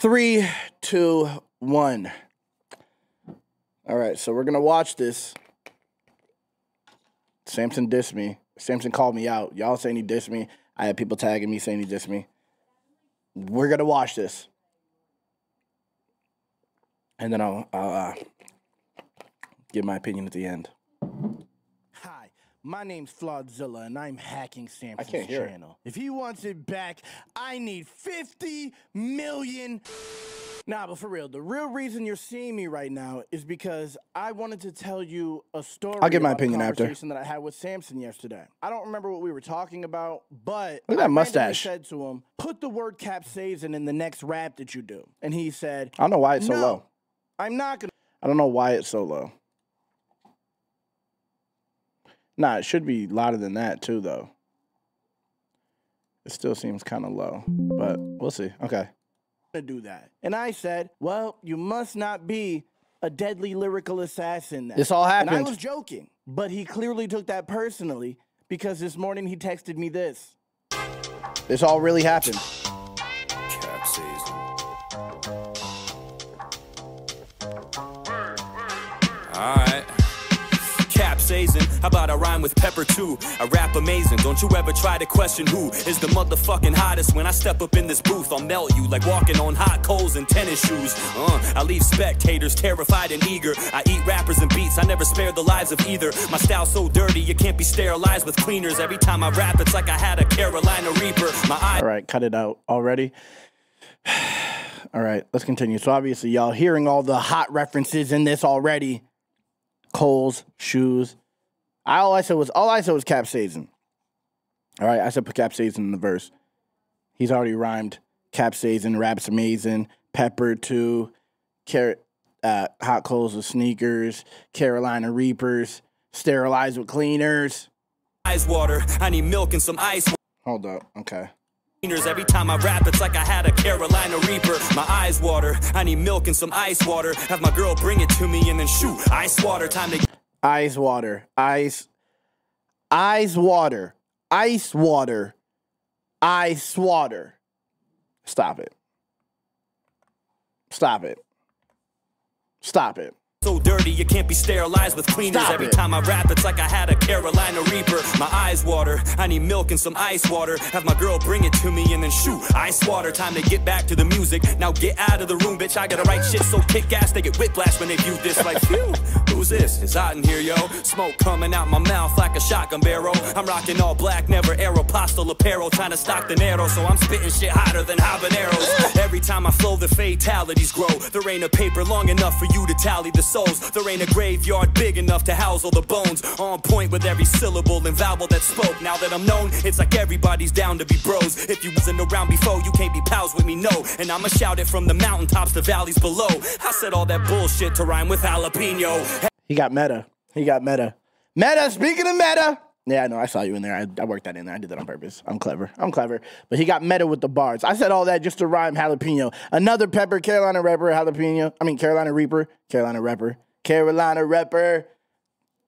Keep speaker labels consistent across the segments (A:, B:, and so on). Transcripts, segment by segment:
A: Three, two, one. All right, so we're gonna watch this. Samson dissed me. Samson called me out. Y'all saying he dissed me. I had people tagging me saying he dissed me. We're gonna watch this, and then I'll, I'll uh, give my opinion at the end. My name's Flawdzilla, and I'm hacking Samson's
B: can't hear it.
A: channel. If he wants it back, I need 50 million. Nah, but for real, the real reason you're seeing me right now is because I wanted to tell you a story.
B: I'll get my opinion after.
A: Conversation that I had with Samson yesterday. I don't remember what we were talking about, but
B: Look at that
A: I
B: mustache.
A: Said to him, "Put the word capsaicin in the next rap that you do," and he said,
B: I don't know why it's so low.
A: I'm not gonna."
B: I don't know why it's so low. Nah, it should be louder than that too, though. It still seems kind of low, but we'll see. Okay.
A: to do that. And I said, well, you must not be a deadly lyrical assassin. Then.
B: This all
A: And I was joking, but he clearly took that personally because this morning he texted me this.
B: This all really happened.
C: Cap season. Alright. Capsaicin, how about I rhyme with pepper too? I rap amazing, don't you ever try to question who is the motherfucking hottest when I step up in this booth. I'll melt you like walking on hot coals and tennis shoes. Uh, I leave spectators terrified and eager. I eat rappers and beats, I never spare the lives of either. My style's so dirty, you can't be sterilized with cleaners. Every time I rap, it's like I had a Carolina Reaper. My eyes
B: All right, cut it out already. All right, let's continue. So obviously, y'all hearing all the hot references in this already. Coals, shoes. I, all I said was all I said was capsaicin. All right, I said put capsaicin in the verse. He's already rhymed capsaicin, raps amazing, pepper too, carrot, uh, hot coals with sneakers, Carolina Reapers, sterilized with cleaners.
C: Ice water. I need milk and some ice
B: Hold up, okay.
C: cleaners. Every time I rap, it's like I had a Carolina Reaper. My eyes water. I need milk and some ice water. Have my girl bring it to me and then shoot ice water. Time to
B: Ice water, ice, ice water, ice water, ice water. Stop it. Stop it. Stop it.
C: Dirty you can't be sterilized with cleaners.
B: Stop
C: Every
B: it.
C: time I rap, it's like I had a Carolina Reaper. My eyes water. I need milk and some ice water. Have my girl bring it to me and then shoot ice water. Time to get back to the music. Now get out of the room, bitch. I gotta write shit so kick ass they get whiplash when they view this. Like, phew, who's this? It's hot in here, yo. Smoke coming out my mouth like a shotgun barrel. I'm rocking all black, never Aeropostale apparel. Trying to stock the narrow, so I'm spitting shit hotter than habaneros. Every time I flow, the fatalities grow. There ain't a paper long enough for you to tally the souls. There ain't a graveyard big enough to house all the bones. On point with every syllable and vowel that spoke. Now that I'm known, it's like everybody's down to be bros. If you wasn't around before, you can't be pals with me, no. And I'ma shout it from the mountaintops to valleys below. I said all that bullshit to rhyme with jalapeno.
B: He got meta. He got meta. Meta, speaking of meta. Yeah, I know. I saw you in there. I, I worked that in there. I did that on purpose. I'm clever. I'm clever. But he got meta with the bars. I said all that just to rhyme jalapeno. Another pepper, Carolina Reaper, jalapeno. I mean, Carolina Reaper, Carolina Rapper, Carolina Rapper.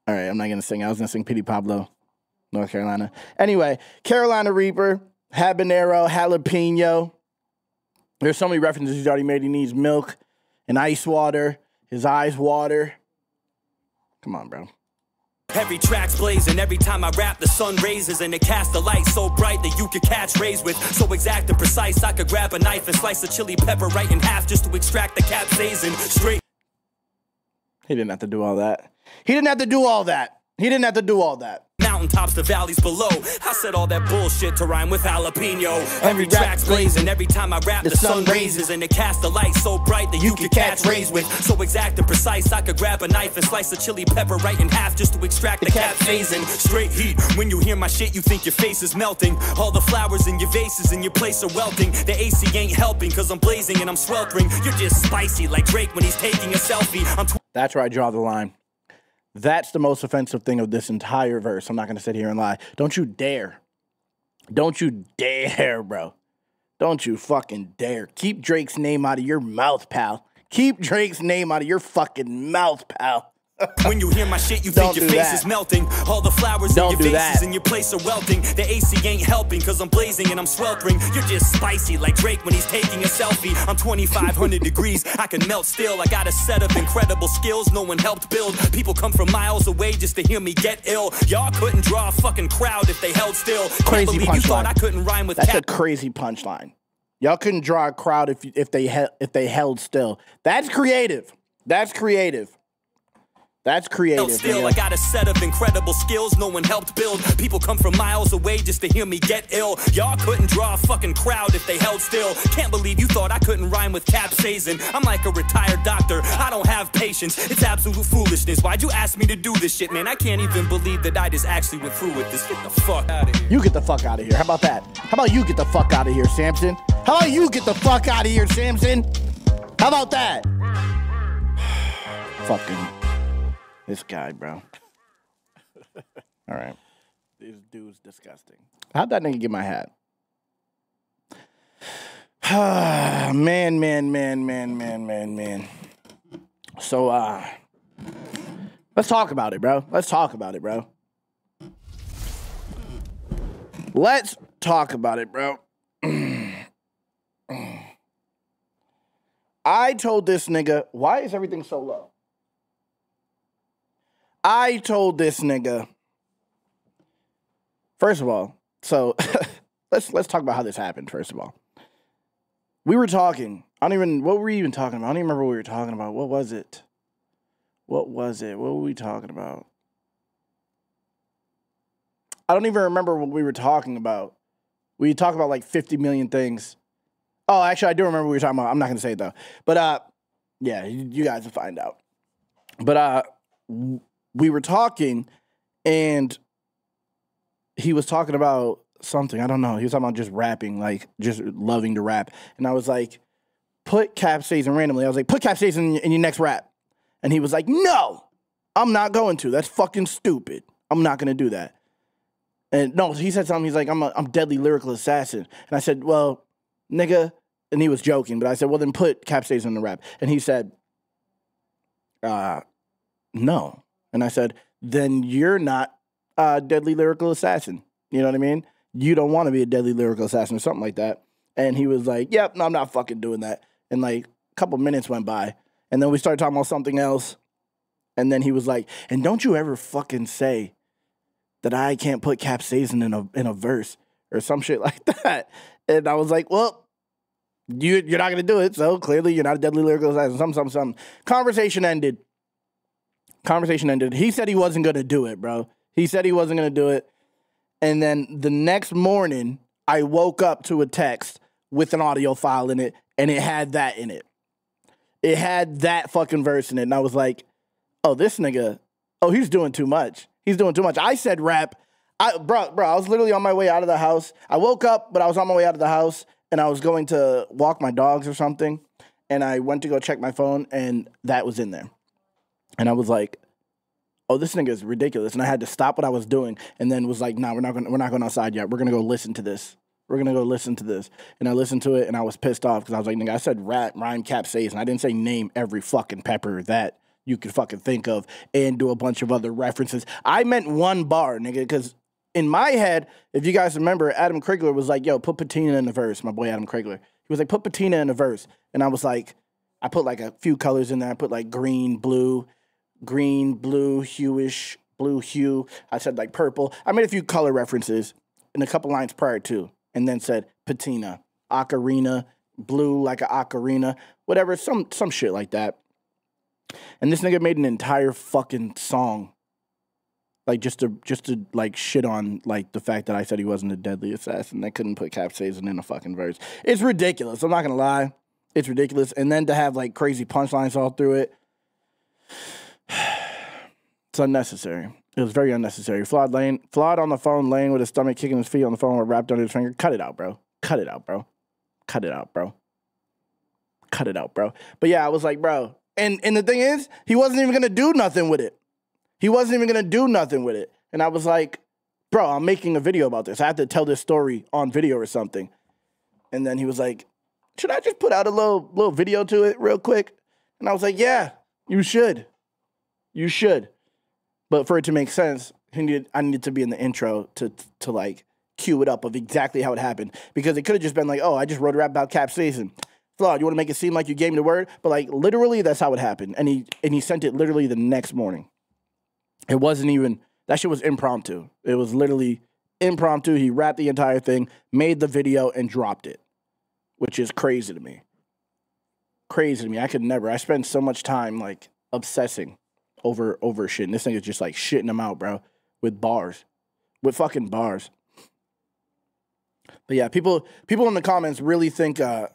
B: All right, I'm not going to sing. I was going to sing Petey Pablo, North Carolina. Anyway, Carolina Reaper, habanero, jalapeno. There's so many references he's already made. He needs milk and ice water, his eyes water. Come on, bro.
C: Every track's blazing, every time I rap, the sun raises and it casts a light so bright that you could catch rays with. So exact and precise, I could grab a knife and slice a chili pepper right in half just to extract the capsaicin. Straight
B: He didn't have to do all that. He didn't have to do all that. He didn't have to do all that.
C: Mountaintops to valleys below. I said all that bullshit to rhyme with jalapeno. Every track's blazing, every time I rap, the, sun raises and it casts a light so bright that you, could catch rays with. So exact and precise, I could grab a knife and slice a chili pepper right in half just to extract the capsaicin. Straight heat. When you hear my shit, you think your face is melting. All the flowers in your vases in your place are welting. The AC ain't helping, cause I'm blazing and I'm sweltering. You're just spicy like Drake when he's taking a selfie. I'm
B: That's where I draw the line. That's the most offensive thing of this entire verse. I'm not going to sit here and lie. Don't you dare. Don't you dare, bro. Don't you fucking dare. Keep Drake's name out of your mouth, pal. Keep Drake's name out of your fucking mouth, pal.
C: When you hear my shit, you
B: Don't
C: think your face
B: that.
C: is melting. All the flowers
B: Don't
C: in your
B: faces
C: in your place are welting. The AC ain't helping, cause I'm blazing and I'm sweltering. You're just spicy like Drake when he's taking a selfie. I'm 2500 degrees, I can melt still. I got a set of incredible skills no one helped build. People come from miles away just to hear me get ill. Y'all couldn't draw a fucking crowd if they held still.
B: Crazy
C: believe you thought
B: punchline.
C: I couldn't rhyme with
B: That's a crazy punchline. Y'all couldn't draw a crowd if if they he, if they held still. That's creative. That's creative. That's creative.
C: Still,
B: nigga.
C: I got a set of incredible skills no one helped build. People come from miles away just to hear me get ill. Y'all couldn't draw a fucking crowd if they held still. Can't believe you thought I couldn't rhyme with capsaicin. I'm like a retired doctor, I don't have patience. It's absolute foolishness. Why'd you ask me to do this shit, man? I can't even believe that I just actually went through with this. Get the fuck out of here.
B: You get the fuck out of here. How about that? How about you get the fuck out of here, Samson? How about you get the fuck out of here, Samson? How about that? Fucking this guy, bro. All right. This dude's disgusting. How'd that nigga get my hat? man, man, man, man, man, man, man. So, uh, let's talk about it, bro. Let's talk about it, bro. Let's talk about it, bro. I told this nigga, why is everything so low? I told this nigga, first of all, so let's let's talk about how this happened, first of all. We were talking. I don't even what were we even talking about? I don't even remember what we were talking about. What was it? What was it? What were we talking about? I don't even remember what we were talking about. We talked about like 50 million things. Oh, actually, I do remember what we were talking about. I'm not gonna say it though. But uh, yeah, you, you guys will find out. But uh, we were talking, and he was talking about something. I don't know. He was talking about just rapping, like just loving to rap. And I was like, put capsaicin randomly. I was like, put capsaicin in, your- in your next rap. And he was like, no, I'm not going to. That's fucking stupid. I'm not gonna do that. And no, he said something. He's like, I'm a I'm deadly lyrical assassin. And I said, well, nigga. And he was joking, but I said, well, then put capsaicin in the rap. And he said, uh, no. And I said, then you're not a deadly lyrical assassin. You know what I mean? You don't want to be a deadly lyrical assassin or something like that. And he was like, yep, no, I'm not fucking doing that. And like a couple minutes went by. And then we started talking about something else. And then he was like, and don't you ever fucking say that I can't put capsaicin in a in a verse or some shit like that. And I was like, well, you you're not gonna do it, so clearly you're not a deadly lyrical assassin. Something, something, something. Conversation ended. Conversation ended. He said he wasn't gonna do it, bro. He said he wasn't gonna do it. And then the next morning, I woke up to a text with an audio file in it, and it had that in it. It had that fucking verse in it. And I was like, oh, this nigga, oh, he's doing too much. He's doing too much. I said rap. I bro, bro, I was literally on my way out of the house. I woke up, but I was on my way out of the house and I was going to walk my dogs or something. And I went to go check my phone and that was in there. And I was like, oh, this nigga is ridiculous. And I had to stop what I was doing and then was like, nah, we're not gonna we're not going outside yet. We're gonna go listen to this. We're gonna go listen to this. And I listened to it and I was pissed off because I was like, nigga, I said rat, rhyme, capsaicin. I didn't say name every fucking pepper that you could fucking think of and do a bunch of other references. I meant one bar, nigga, because in my head, if you guys remember, Adam Krigler was like, yo, put patina in the verse, my boy Adam Krigler. He was like, put patina in the verse. And I was like, I put like a few colors in there. I put like green, blue, green, blue, hueish, blue hue. I said like purple. I made a few color references in a couple lines prior to, and then said patina, ocarina, blue like a ocarina, whatever, some some shit like that. And this nigga made an entire fucking song. Like just to just to like shit on like the fact that I said he wasn't a deadly assassin that couldn't put capsaicin in a fucking verse. It's ridiculous. I'm not gonna lie. It's ridiculous. And then to have like crazy punchlines all through it. Unnecessary. It was very unnecessary. Flawd lane, Flawd on the phone, laying with his stomach, kicking his feet on the phone, with wrapped under his finger. Cut it out, bro. Cut it out, bro. Cut it out, bro. Cut it out, bro. But yeah, I was like, bro. And and the thing is, he wasn't even gonna do nothing with it. He wasn't even gonna do nothing with it. And I was like, bro, I'm making a video about this. I have to tell this story on video or something. And then he was like, should I just put out a little little video to it real quick? And I was like, yeah, you should. You should. But for it to make sense, he needed, I needed to be in the intro to to like cue it up of exactly how it happened. Because it could have just been like, oh, I just wrote a rap about capsaicin. Flawd, you want to make it seem like you gave me the word? But like literally that's how it happened. And he and he sent it literally the next morning. It wasn't even that shit was impromptu. It was literally impromptu. He rapped the entire thing, made the video, and dropped it. Which is crazy to me. Crazy to me. I could never. I spend so much time like obsessing over over shit. And this thing is just like shitting them out, bro, with bars, with fucking bars. But yeah, people people in the comments really think uh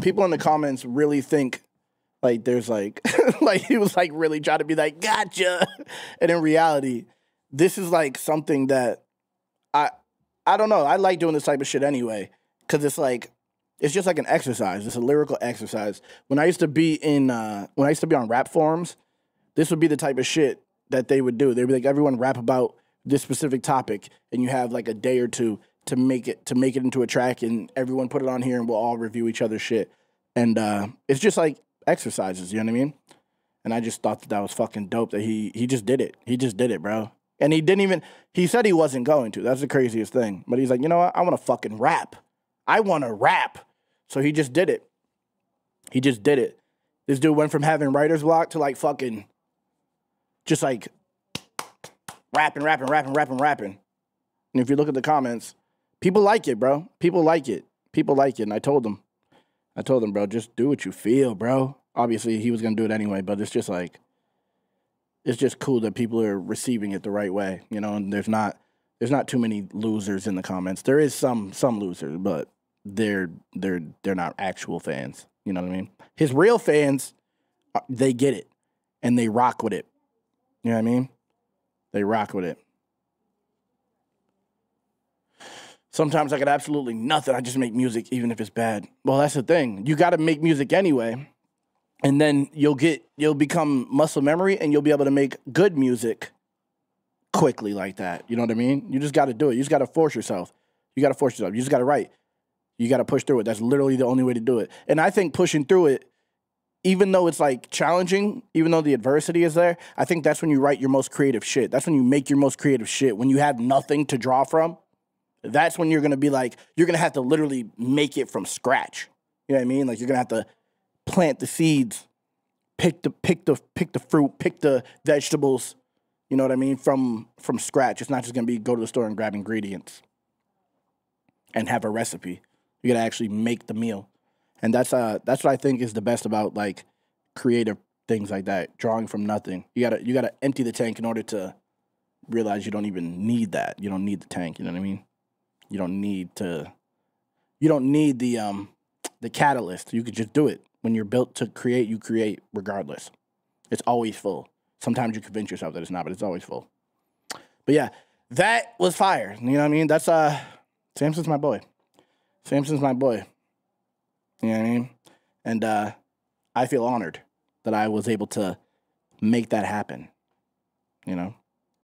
B: people in the comments really think like there's like like he was like really trying to be like gotcha. And in reality, this is like something that I I don't know. I like doing this type of shit anyway cuz it's like it's just like an exercise. It's a lyrical exercise. When I used to be in uh when I used to be on rap forums, this would be the type of shit that they would do. They'd be like, everyone rap about this specific topic, and you have like a day or two to make it to make it into a track, and everyone put it on here, and we'll all review each other's shit. And uh, it's just like exercises, you know what I mean? And I just thought that that was fucking dope that he he just did it. He just did it, bro. And he didn't even. He said he wasn't going to. That's the craziest thing. But he's like, you know what? I want to fucking rap. I want to rap. So he just did it. He just did it. This dude went from having writer's block to like fucking just like rapping, rapping, rapping, rapping, rapping. And if you look at the comments, people like it, bro. People like it. People like it. And I told them, I told them, bro, just do what you feel, bro. Obviously, he was gonna do it anyway, but it's just like, it's just cool that people are receiving it the right way, you know. And there's not, there's not too many losers in the comments. There is some, some losers, but they're, they're, they're not actual fans. You know what I mean? His real fans, uh, they get it, and they rock with it. You know what I mean? They rock with it. Sometimes I got absolutely nothing. I just make music, even if it's bad. Well, that's the thing. You got to make music anyway, and then you'll get you'll become muscle memory, and you'll be able to make good music quickly like that. You know what I mean? You just got to do it. You just got to force yourself. You got to force yourself. You just got to write. You got to push through it. That's literally the only way to do it. And I think pushing through it even though it's like challenging, even though the adversity is there, I think that's when you write your most creative shit. That's when you make your most creative shit. When you have nothing to draw from, that's when you're gonna be like, you're gonna have to literally make it from scratch. You know what I mean? Like you're gonna have to plant the seeds, pick the pick the pick the fruit, pick the vegetables. You know what I mean? From from scratch. It's not just gonna be go to the store and grab ingredients and have a recipe. You gotta actually make the meal and that's uh that's what I think is the best about like creative things like that, drawing from nothing. You gotta you gotta empty the tank in order to realize you don't even need that. You don't need the tank. You know what I mean? You don't need to. You don't need the um the catalyst. You could just do it. When you're built to create, you create regardless. It's always full. Sometimes you convince yourself that it's not, but it's always full. But yeah, that was fire. You know what I mean? That's uh Samson's my boy. Samson's my boy. You know what I mean? And uh, I feel honored that I was able to make that happen. You know?